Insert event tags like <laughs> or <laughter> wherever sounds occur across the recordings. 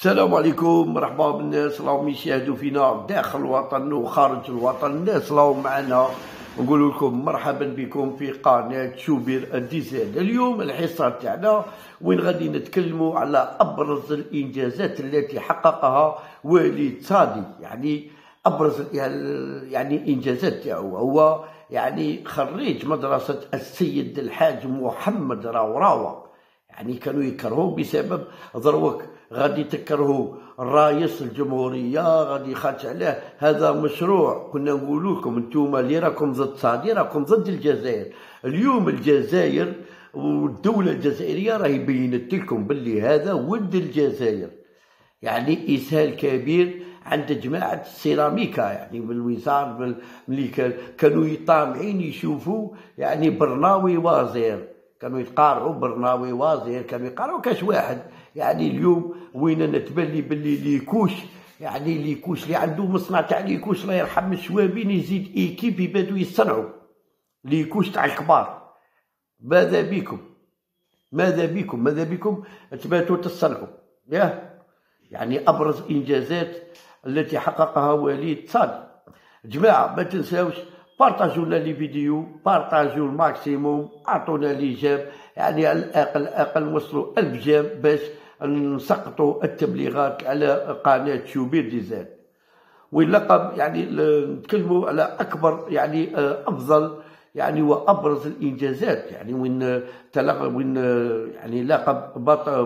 السلام عليكم مرحبا بالناس راهم يشاهدوا فينا داخل الوطن وخارج الوطن. الناس راهم معنا. نقول لكم مرحبا بكم في قناة شوبير الديزاين. اليوم الحصة تاعنا وين غادي نتكلموا على أبرز الإنجازات التي حققها وليد صادي يعني أبرز يعني إنجازات تاعو. هو يعني خريج مدرسة السيد الحاج محمد راوراوة. يعني كانوا يكرهوه بسبب ضروك غادي تكرهوا رئيس الجمهورية غادي خاطش عليه. هذا مشروع. كنا نقول لكم أنتم اللي راكم ضد صادي راكم ضد الجزائر. اليوم الجزائر والدولة الجزائرية راهي بينت لكم باللي هذا ود الجزائر. يعني إسهال كبير عند جماعة السيراميكا. يعني بالوزار ملي كانوا طامعين يشوفوا يعني برناوي وزير كانوا يتقارعوا برناوي وزير كانوا يقارعوا كاش واحد. يعني اليوم وين نتبلي باللي les couches يعني les couches اللي عنده مصنع تاع les couches الله يرحم الشوابين يزيد équipe يبداو يصنعوا les couches تاع الكبار. ماذا بكم ماذا بكم ماذا بكم تباتوا تصنعوا ياه يعني أبرز إنجازات التي حققها وليد صادي جماعة ما تنساوش بارطاجوا لنا les vidéos بارطاجوا ال maximum اعطونا les j'aime يعني على الاقل أقل وصلوا ألف j'aime باش نسقطوا التبليغات على قناة شوبير ديزاين واللقب يعني نتكلموا على أكبر يعني آه، أفضل يعني وأبرز الإنجازات يعني وين تلقى وين يعني لقب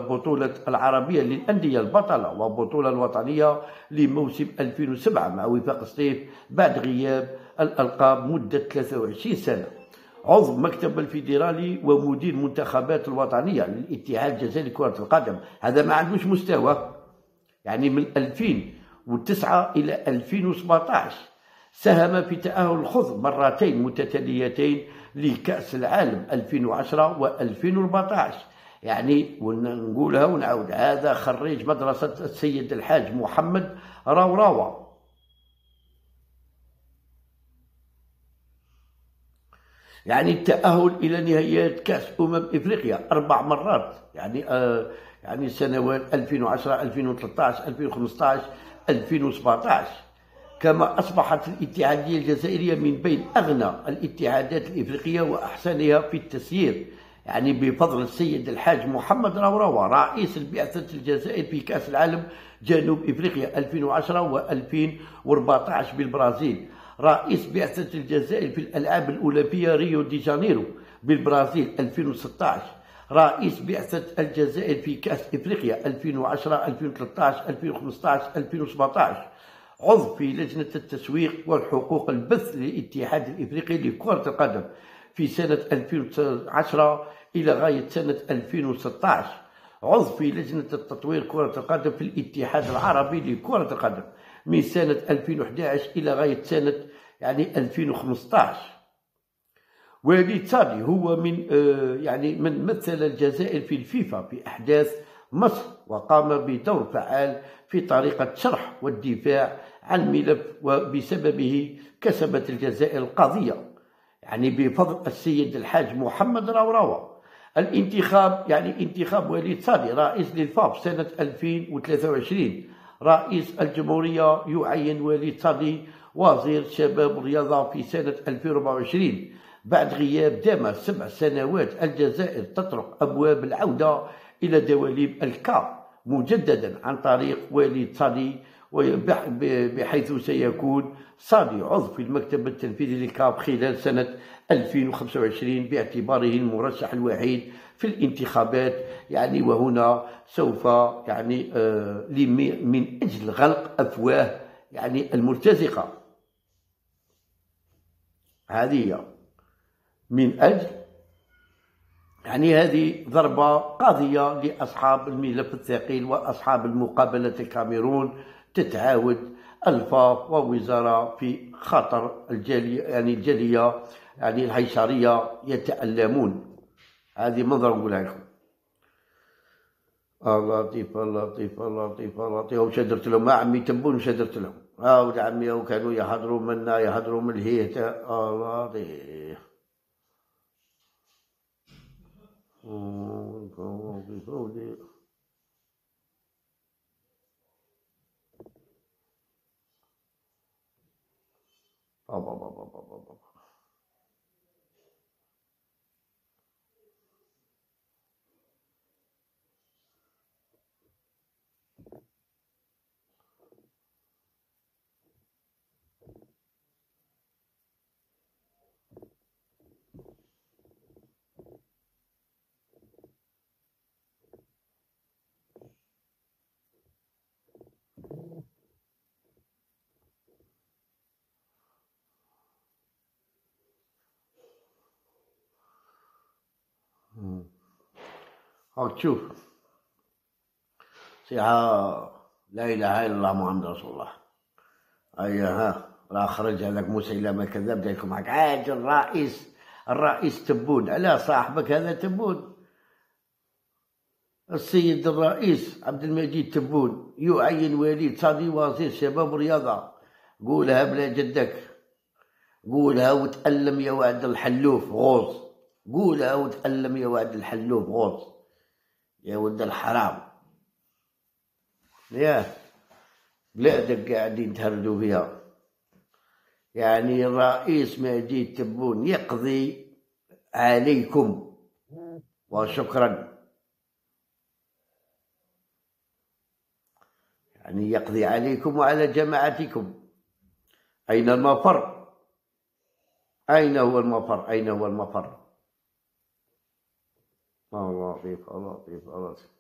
بطولة العربية للأندية البطلة وبطولة الوطنية لموسم 2007 مع وفاق الصيف بعد غياب الألقاب مدة 23 سنة. عضو مكتب الفيدرالي ومدير منتخبات الوطنية للاتحاد الجزائري لكرة القدم. هذا ما عندوش مستوى. يعني من 2009 إلى 2017 ساهم في تأهل الخضر مرتين متتاليتين لكأس العالم 2010 و 2014 يعني ونقولها ونعود. هذا خريج مدرسة السيد الحاج محمد راوراوة يعني التأهل إلى نهائيات كأس أمم إفريقيا أربع مرات. يعني آه يعني سنوات 2010 2013 2015 2017 كما أصبحت الاتحادية الجزائرية من بين أغنى الاتحادات الإفريقية وأحسنها في التسيير. يعني بفضل السيد الحاج محمد راوراوة رئيس البعثة الجزائر في كأس العالم جنوب إفريقيا 2010 و 2014 بالبرازيل. رئيس بعثة الجزائر في الألعاب الأولمبية ريو دي جانيرو بالبرازيل 2016 رئيس بعثة الجزائر في كأس إفريقيا 2010 2013 2015 2017 عضو في لجنة التسويق والحقوق البث للاتحاد الإفريقي لكرة القدم في سنة 2010 إلى غاية سنة 2016 عضو في لجنة التطوير كرة القدم في الاتحاد العربي لكرة القدم من سنة 2011 إلى غاية سنة يعني 2015 وليد صادي هو من آه، يعني من مثل الجزائر في الفيفا في أحداث مصر وقام بدور فعال في طريقة شرح والدفاع عن ملف وبسببه كسبت الجزائر القضية يعني بفضل السيد الحاج محمد راوراوة الانتخاب يعني انتخاب وليد صادي رئيس للفاب سنة 2023 رئيس الجمهورية يعين وليد صادي وزير الشباب والرياضة في سنة 2024 بعد غياب دام سبع سنوات الجزائر تطرق أبواب العودة إلى دواليب الكاب مجددا عن طريق وليد صادي بحيث سيكون صادي عضو في المكتب التنفيذي للكاب خلال سنة 2025 باعتباره المرشح الوحيد في الانتخابات. يعني وهنا سوف يعني آه من أجل غلق أفواه يعني المرتزقة هذه من أجل يعني هذه ضربة قاضية لأصحاب الملف الثقيل وأصحاب المقابلة الكاميرون. تتعاود الفاف ووزارة في خطر الجالية يعني الجالية يعني الحيشرية يتألمون هذه منظر نقولها لكم لطيف لطيف لطيف لطيف وش درت لهم ما عمي تبون وش درت لهم ها ولد عمي وكانوا يحضروا منا يحضروا من الهيت لطيف あばばばばばば。هاك شوف سيها لا إله إلا الله محمد رسول الله. أي ها. راه خرج هذاك كذاب قال لكم هاك عاد الرئيس الرئيس تبون على صاحبك هذا تبون السيد الرئيس عبد المجيد تبون يعين وليد صادي وزير شباب ورياضة قولها بلا جدك. قولها وتألم يا وعد الحلوف غوص. قولها وتألم يا وعد الحلوف غوص. يا ولد الحرام. ياه بلادك قاعدين تهردوا فيها. يعني الرئيس مجيد تبون يقضي عليكم. وشكرا. يعني يقضي عليكم وعلى جماعتكم. أين المفر؟ أين هو المفر؟ أين هو المفر؟ الله لطيف الله لطيف الله لطيف.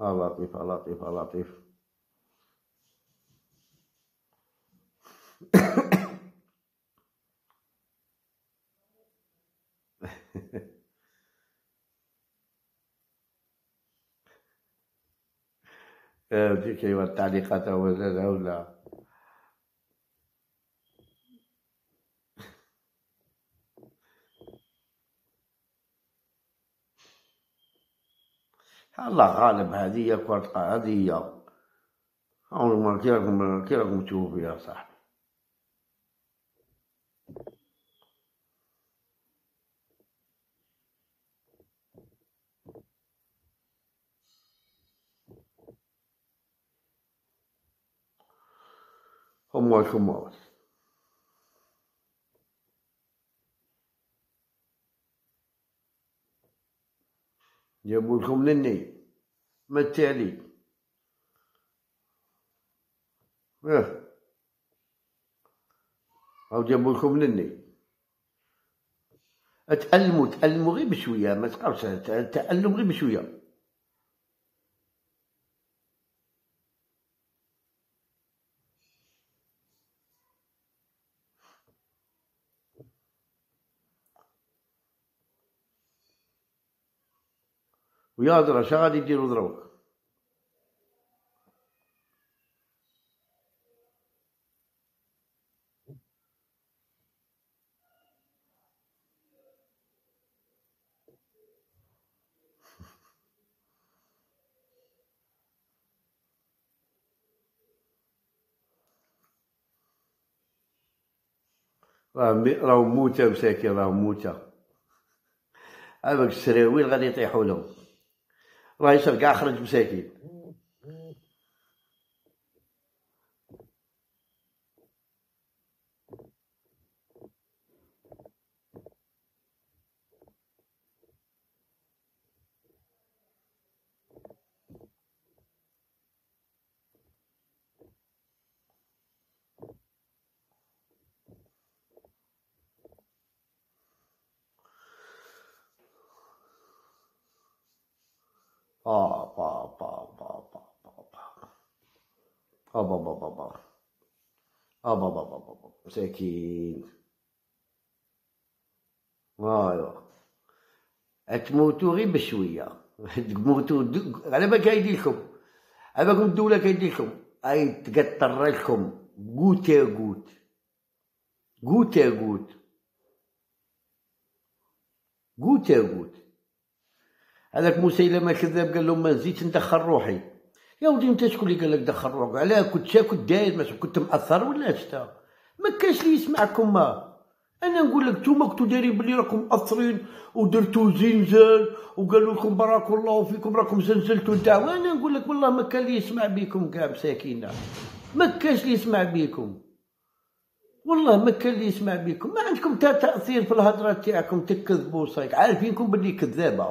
الله لطيف الله لطيف الله لطيف. <laughs> تلك أيها التعليقات ولا ولا الله غالب هذه كرة هذه هي. ما كي راكم كي راكم تشوفوا فيها صاحبي. هم والكم جابوا لكم لني ما التالي آه أو جابوا لكم لني تألموا تألموا غير بشوية ما تقعدش تألم غير بشوية. ويا درا شا غادي ديروا دروك راهم موتى مساكين راهم موتى. هذاك السراويل غادي يطيحوا لهم. يصير كاع خرج مساكين. با با با با با با با با با با أبا با با با با مساكين ايوا تموتوا غير بشويه تموتوا على ما كايدي لكم على بالكم الدولة كايدي لكم اي تقطر لكم قوت قوت قوت قوت قوت قوت هذاك مسيلمة كذاب قال لهم ما نزيدش ندخل روحي. يا ودي أنت شكون اللي قال لك دخل روحك؟ علاه كنت شا كنت داير ماشي كنت مأثر ولا شتا ما كاش اللي يسمعكم ما أنا نقول لك نتوما كنتو دايرين بلي راكم مأثرين ودرتو زنزال وقالوا لكم بارك الله فيكم راكم زلزلتوا الدعوة أنا نقول لك والله ما كان اللي يسمع بيكم كاع مساكينة. ما كاش اللي يسمع بيكم. والله ما كان اللي يسمع بكم ما عندكم تا تأثير في الهضرة تاعكم تكذبوا صايك عارفينكم باللي كذابة.